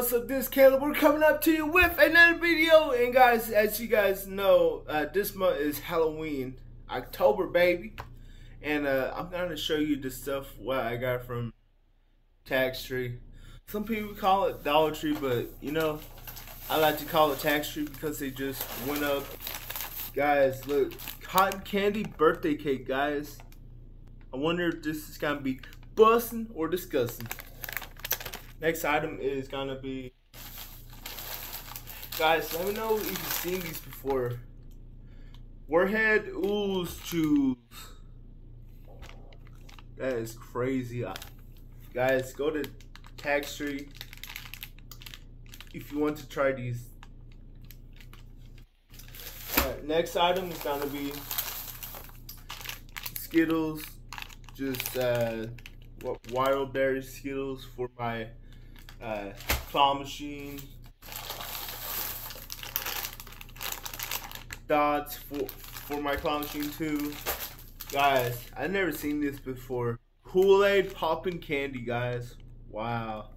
what's up? This is Caleb. We're coming up to you with another video. And guys, as you guys know, uh, this month is Halloween, October, baby. And uh, I'm gonna show you the stuff what I got from Tax Tree. Some people call it Dollar Tree, but you know, I like to call it Tax Tree because they just went up. Guys, look, cotton candy birthday cake, guys. I wonder if this is gonna be busting or disgusting. Next item is gonna be, guys. Let me know if you've seen these before. Warhead Ooze Chews. That is crazy, guys. Go to Tax Tree if you want to try these. Alright, next item is gonna be Skittles. Just uh, wild berry Skittles for my uh, claw machine, dots for for my claw machine too. Guys, I've never seen this before. Kool-Aid popping candy, guys. Wow.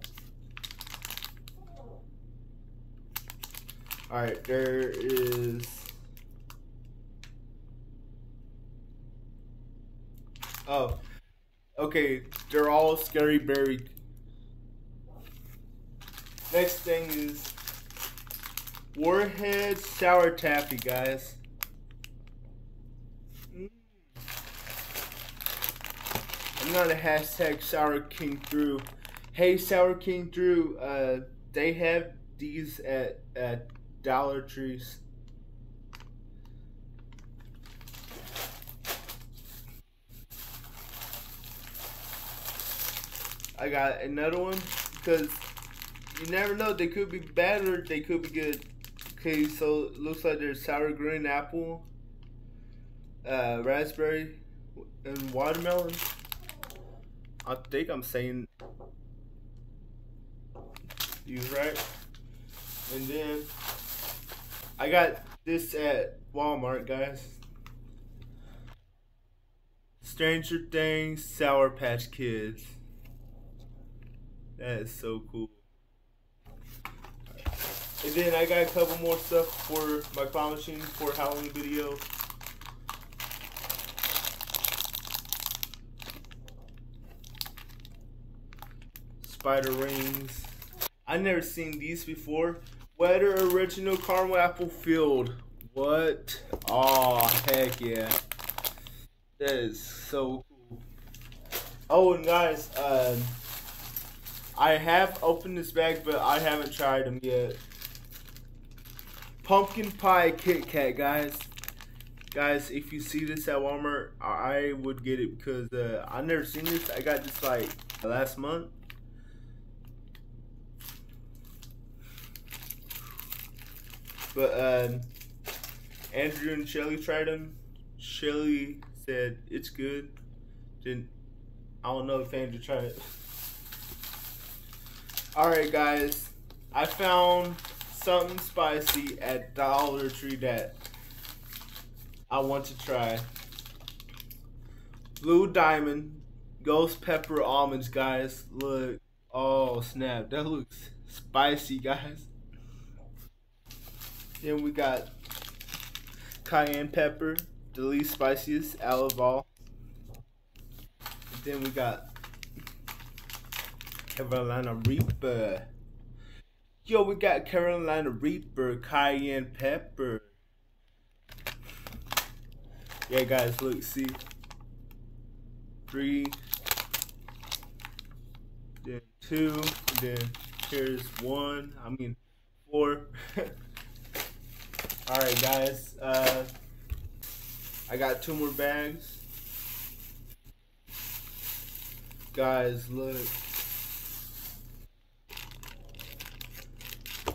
Alright, there is Oh. Okay, they're all scary berry Next thing is Warhead Sour Taffy, guys. Mm. I'm gonna hashtag Sour King Drew. Hey, Sour King Drew, uh, they have these at, at Dollar Trees. I got another one because you never know. They could be bad or they could be good. Okay, so looks like there's sour green apple, uh, raspberry, and watermelon. I think I'm saying these right. And then I got this at Walmart, guys. Stranger Things Sour Patch Kids. That is so cool. And then I got a couple more stuff for my claw machine for Halloween video. Spider rings. I never seen these before. Werther's original caramel apple filled. What? Oh heck yeah. That is so cool. Oh and guys, um, I have opened this bag, but I haven't tried them yet pumpkin pie Kit Kat, guys. Guys, if you see this at Walmart, I would get it because uh, I never seen this. I got this like last month. But um, Andrew and Shelly tried them. Shelly said it's good. Didn't I don't know if Andrew tried it. All right, guys. I found something spicy at Dollar Tree that I want to try. Blue Diamond Ghost Pepper Almonds, guys. Look. Oh, snap. That looks spicy, guys. Then we got Cayenne Pepper, the least spiciest out of all. Then we got Carolina Reaper. Yo, we got Carolina Reaper, Cayenne Pepper. Yeah, guys, look, see. Three, then two, then here's one. I mean, four. All right, guys. Uh, I got two more bags. Guys, look.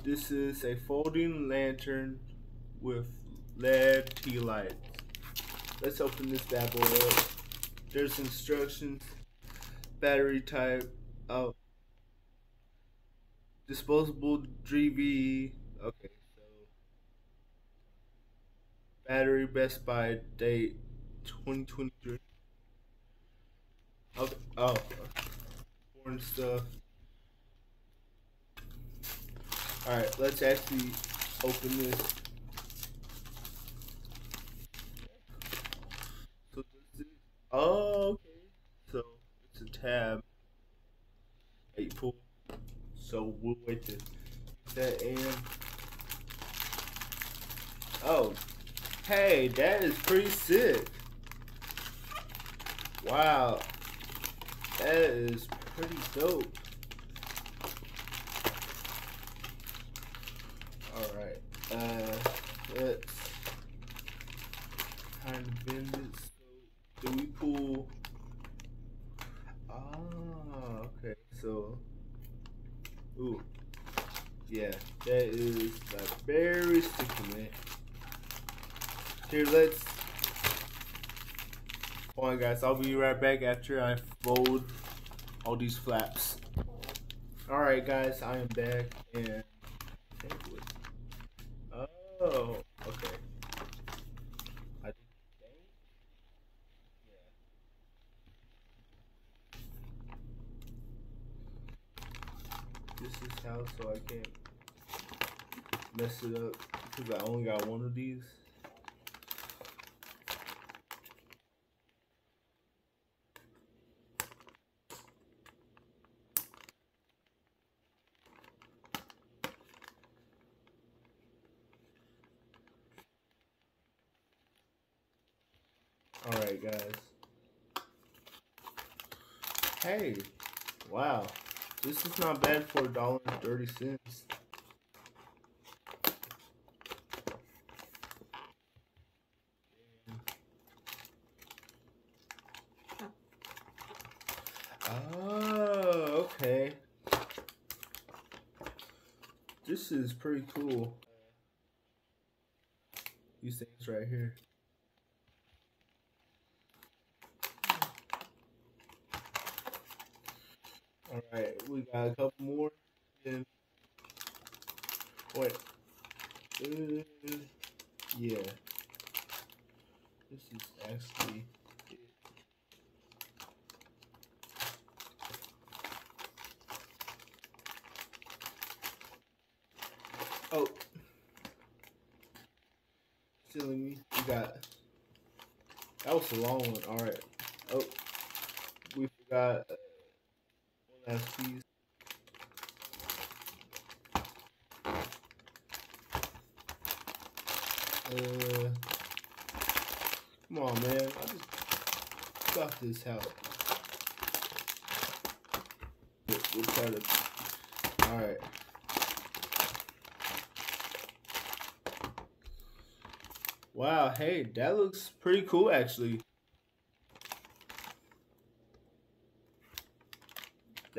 This is a folding lantern with LED tea lights. Let's open this bad boy up. There's instructions, battery type, oh, disposable DV. Okay, so battery best by date 2023. Okay, oh, foreign stuff. Alright, let's actually open this. So this is, oh, okay. So it's a tab pull. So we'll wait to that in. Oh, hey, that is pretty sick. Wow, that is pretty dope. Alright, uh, let's kind of bend it. So, do we pull? Ah, okay, so, ooh, yeah, that is like very sticky, man. Here, let's. Hold on, guys. I'll be right back after I fold all these flaps. All right, guys, I am back and. Oh, okay. I think. Yeah. This is how, so I can't mess it up because I only got one of these. Alright, guys. Hey, wow. This is not bad for a dollar and thirty cents. Oh, okay. This is pretty cool. These things right here. All right, we got a couple more. And wait, uh, yeah, this is actually. Oh, silly me. We got. That was a long one. All right. Oh, we forgot. Piece. Uh, come on, man. I just got this. We'll, we'll try to. All right. Wow. Hey, that looks pretty cool, actually.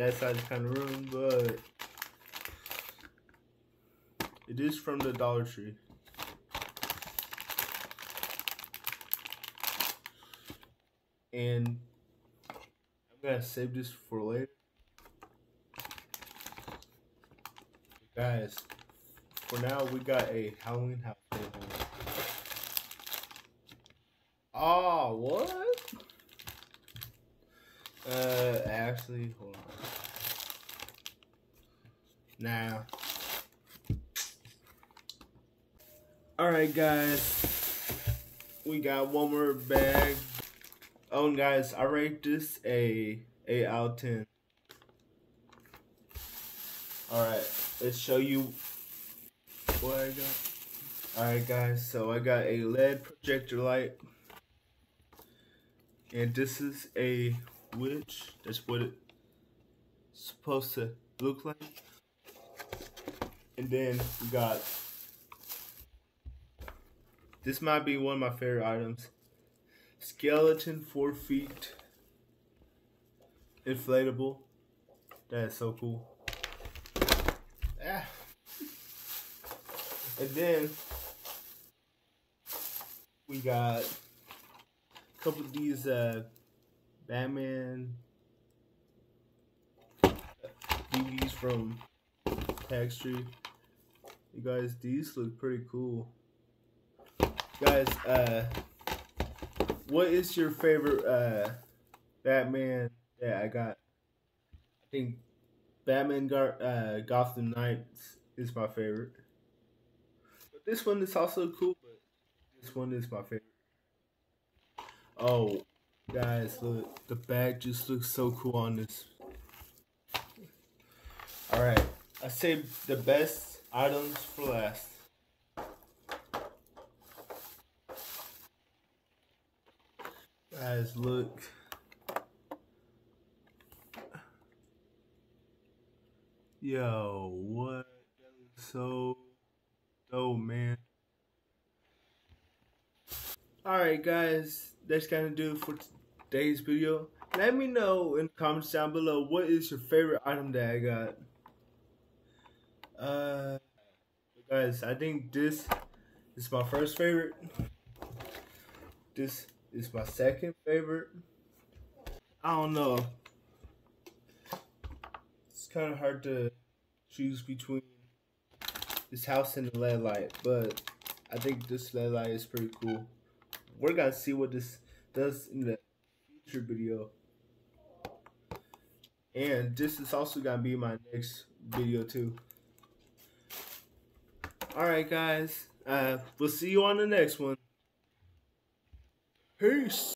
That side is kind of ruined, but it is from the Dollar Tree. And I'm gonna save this for later. Guys, for now we got a Halloween house table. Oh, what? Uh, actually, hold on. Now. Alright, guys. We got one more bag. Oh, guys, I rate this a 8 out of 10. Alright, let's show you what I got. Alright, guys, so I got a LED projector light. And this is a witch. That's what it's supposed to look like. And then we got this might be one of my favorite items. Skeleton four feet inflatable. That is so cool. Ah. And then we got a couple of these uh Batman DVDs from Tax Tree. You guys, these look pretty cool. Guys, uh, what is your favorite uh Batman that I got? I think Batman Gar- uh, Gotham Knights is my favorite. But this one is also cool, but this one is my favorite. Oh, guys, look, the bag just looks so cool on this. Alright, I saved the best items for last. Guys, look. Yo, what? So dope, man. Alright, guys, that's gonna do for today's video. Let me know in the comments down below what is your favorite item that I got. Uh, guys, I think this is my first favorite. This is my second favorite. I don't know. It's kind of hard to choose between this house and the LED light, but I think this LED light is pretty cool. We're gonna see what this does in the future video. And this is also gonna be my next video too. Alright guys, uh, we'll see you on the next one. Peace.